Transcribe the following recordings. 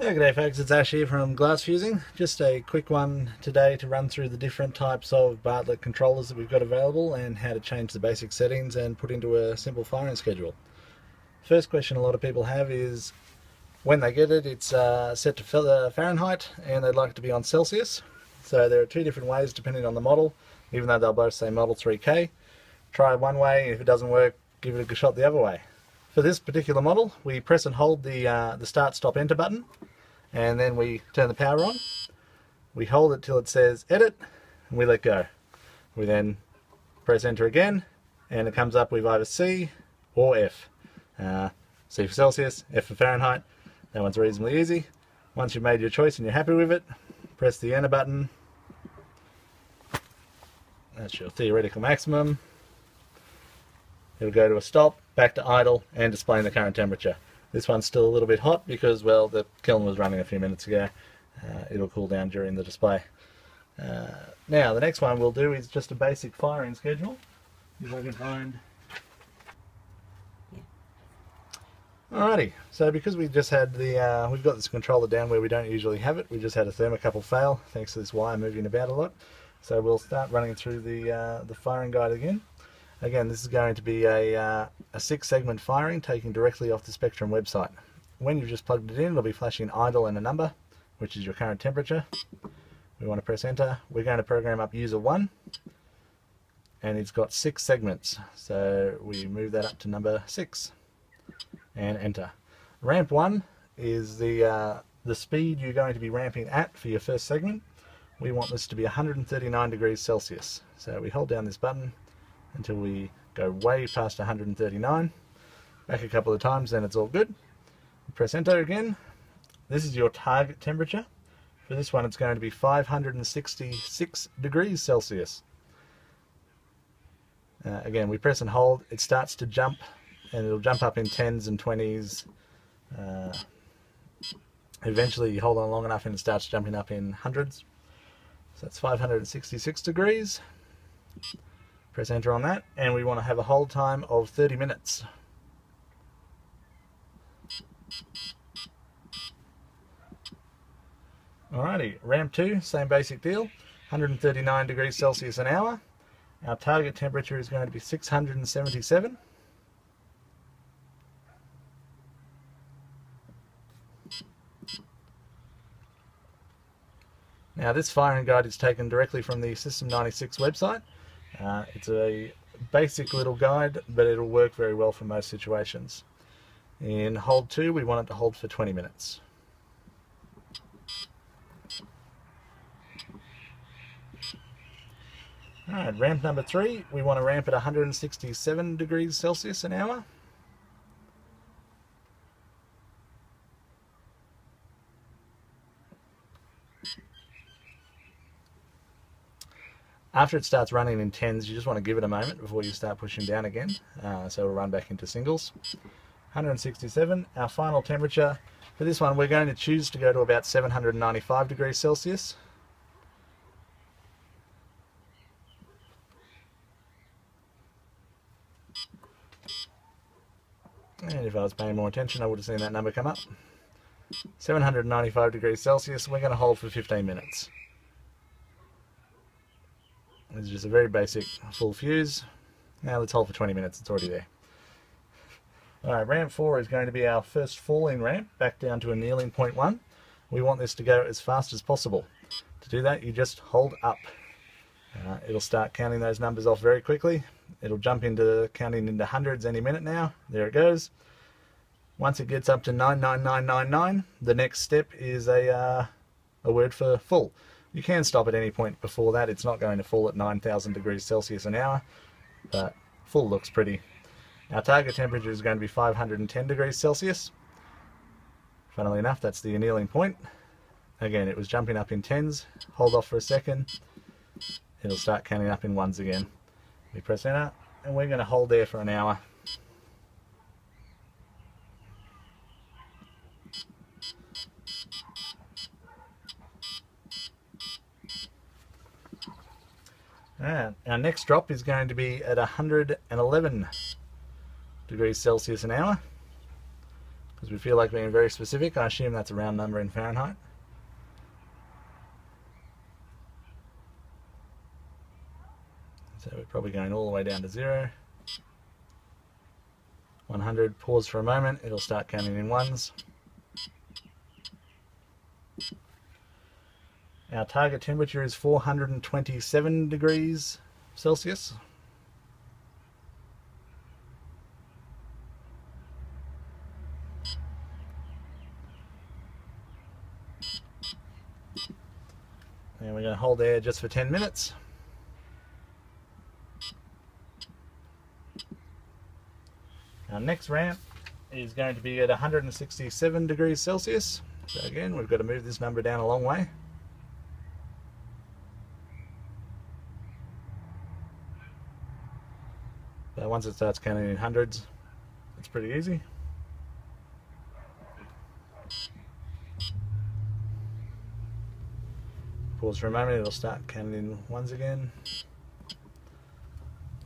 Yeah, g'day folks, it's Ash here from Glass Fusing. Just a quick one today to run through the different types of Bartlett controllers that we've got available and how to change the basic settings and put into a simple firing schedule. First question a lot of people have is when they get it, it's uh, set to uh, Fahrenheit and they'd like it to be on Celsius. So there are two different ways depending on the model, even though they'll both say Model 3K. Try one way, if it doesn't work, give it a shot the other way. For this particular model, we press and hold the, uh, the start stop enter button and then we turn the power on. We hold it till it says edit and we let go. We then press enter again and it comes up with either C or F. Uh, C for Celsius, F for Fahrenheit. That one's reasonably easy. Once you've made your choice and you're happy with it, press the enter button. That's your theoretical maximum. It'll go to a stop, back to idle, and displaying the current temperature. This one's still a little bit hot because, well, the kiln was running a few minutes ago. Uh, it'll cool down during the display. Uh, now, the next one we'll do is just a basic firing schedule. If I can find... Alrighty, so because we just had the, uh, we've got this controller down where we don't usually have it, we just had a thermocouple fail, thanks to this wire moving about a lot. So we'll start running through the, uh, the firing guide again. Again, this is going to be a, uh, a six segment firing taken directly off the Spectrum website. When you've just plugged it in, it'll be flashing idle and a number, which is your current temperature. We want to press enter. We're going to program up user one, and it's got six segments. So we move that up to number six, and enter. Ramp one is the, uh, the speed you're going to be ramping at for your first segment. We want this to be 139 degrees Celsius. So we hold down this button, until we go way past 139. Back a couple of times, then it's all good. Press enter again. This is your target temperature. For this one, it's going to be 566 degrees Celsius. Uh, again, we press and hold, it starts to jump, and it'll jump up in 10s and 20s. Uh, eventually, you hold on long enough and it starts jumping up in hundreds. So that's 566 degrees. Press enter on that and we want to have a hold time of 30 minutes. Alrighty, ramp 2, same basic deal, 139 degrees Celsius an hour. Our target temperature is going to be 677. Now this firing guide is taken directly from the System 96 website. Uh, it's a basic little guide, but it'll work very well for most situations. In hold 2, we want it to hold for 20 minutes. Alright, ramp number 3, we want to ramp at 167 degrees Celsius an hour. After it starts running in tens, you just want to give it a moment before you start pushing down again. Uh, so we'll run back into singles. 167, our final temperature. For this one, we're going to choose to go to about 795 degrees Celsius. And if I was paying more attention, I would have seen that number come up. 795 degrees Celsius, we're going to hold for 15 minutes. It's just a very basic full fuse. Now let's hold for 20 minutes, it's already there. Alright, ramp 4 is going to be our first falling ramp, back down to annealing point 1. We want this to go as fast as possible. To do that, you just hold up. Uh, it'll start counting those numbers off very quickly. It'll jump into counting into hundreds any minute now. There it goes. Once it gets up to 99999, the next step is a, uh, a word for full. You can stop at any point before that. It's not going to fall at 9,000 degrees Celsius an hour, but full looks pretty. Our target temperature is going to be 510 degrees Celsius. Funnily enough, that's the annealing point. Again, it was jumping up in tens. Hold off for a second. It'll start counting up in ones again. We press enter, and we're going to hold there for an hour. And our next drop is going to be at 111 degrees Celsius an hour. because we feel like being very specific. I assume that's a round number in Fahrenheit. So we're probably going all the way down to zero. 100, pause for a moment, it'll start counting in ones. Our target temperature is 427 degrees Celsius. And we're going to hold there just for 10 minutes. Our next ramp is going to be at 167 degrees Celsius. So again, we've got to move this number down a long way. Once it starts counting in hundreds, it's pretty easy. Pause for a moment, it'll start counting in ones again.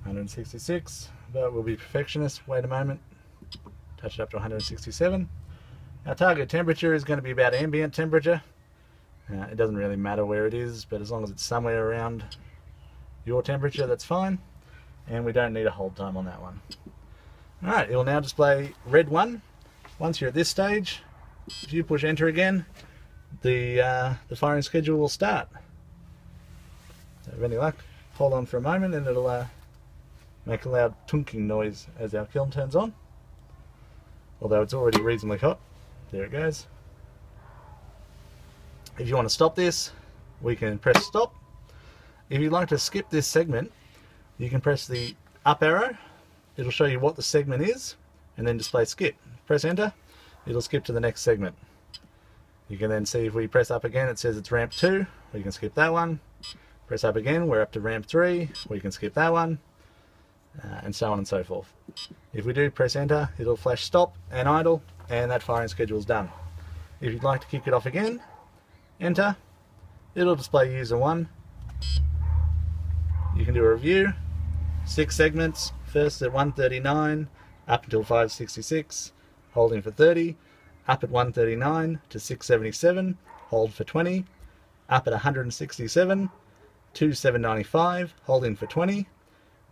166, but we'll be perfectionists. Wait a moment. Touch it up to 167. Our target temperature is going to be about ambient temperature. Uh, it doesn't really matter where it is, but as long as it's somewhere around your temperature, that's fine. And we don't need a hold time on that one. Alright, it will now display red 1. Once you're at this stage, if you push enter again, the, uh, the firing schedule will start. So any luck, hold on for a moment and it'll uh, make a loud tunking noise as our kiln turns on. Although it's already reasonably hot. There it goes. If you want to stop this, we can press stop. If you'd like to skip this segment, you can press the up arrow. It'll show you what the segment is and then display skip. Press enter, it'll skip to the next segment. You can then see if we press up again, it says it's ramp 2. We can skip that one. Press up again, we're up to ramp 3. We can skip that one. Uh, and so on and so forth. If we do press enter, it'll flash stop and idle, and that firing schedule is done. If you'd like to kick it off again, enter, it'll display user 1. You can do a review, six segments, first at 139, up until 566, holding for 30, up at 139 to 677, hold for 20, up at 167 to 795, holding for 20,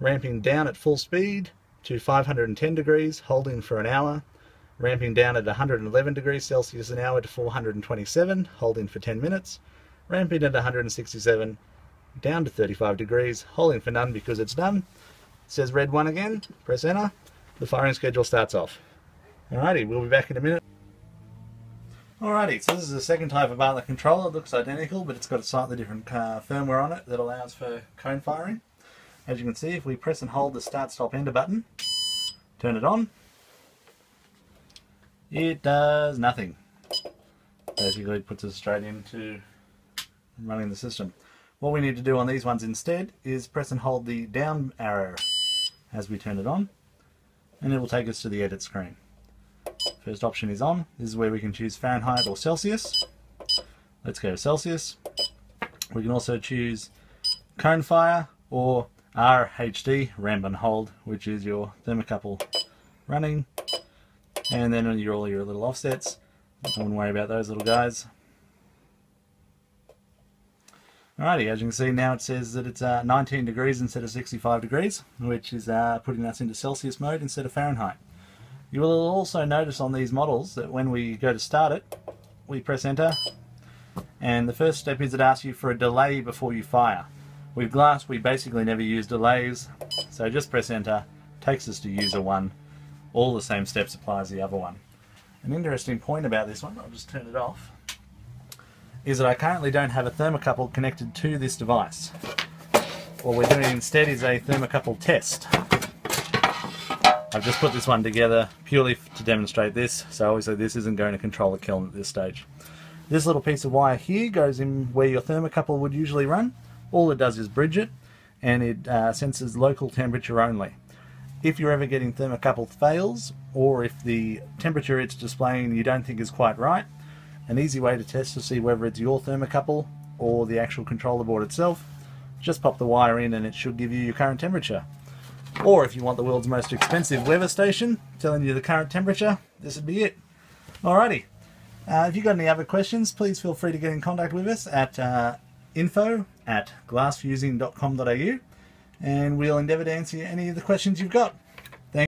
ramping down at full speed to 510 degrees, holding for an hour, ramping down at 111 degrees Celsius an hour to 427, holding for 10 minutes, ramping at 167, down to 35 degrees, holding for none because it's done. It says red 1 again, press enter, the firing schedule starts off. Alrighty, we'll be back in a minute. Alrighty, so this is the second type of Bartlett controller. It looks identical, but it's got a slightly different uh, firmware on it that allows for cone firing. As you can see, if we press and hold the start, stop, enter button, turn it on, it does nothing. Basically puts us straight into running the system. What we need to do on these ones instead is press and hold the down arrow as we turn it on and it will take us to the edit screen. First option is on. This is where we can choose Fahrenheit or Celsius. Let's go to Celsius. We can also choose cone fire or RHD, ramp and hold, which is your thermocouple running. And then your, all your little offsets. Wouldn't worry about those little guys. Alrighty, as you can see now it says that it's uh, 19 degrees instead of 65 degrees, which is uh, putting us into Celsius mode instead of Fahrenheit. You will also notice on these models that when we go to start it, we press enter, and the first step is it asks you for a delay before you fire. With glass, we basically never use delays, so just press enter, takes us to user one. All the same steps apply as the other one. An interesting point about this one, I'll just turn it off, is that I currently don't have a thermocouple connected to this device. What we're doing instead is a thermocouple test. I've just put this one together purely to demonstrate this, so obviously this isn't going to control the kiln at this stage. This little piece of wire here goes in where your thermocouple would usually run, all it does is bridge it and it uh, senses local temperature only. If you're ever getting thermocouple fails or if the temperature it's displaying you don't think is quite right, an easy way to test to see whether it's your thermocouple or the actual controller board itself, just pop the wire in and it should give you your current temperature. Or if you want the world's most expensive weather station telling you the current temperature, this would be it. Alrighty. Uh, if you've got any other questions, please feel free to get in contact with us at uh, info at glassfusing.com.au and we'll endeavour to answer any of the questions you've got.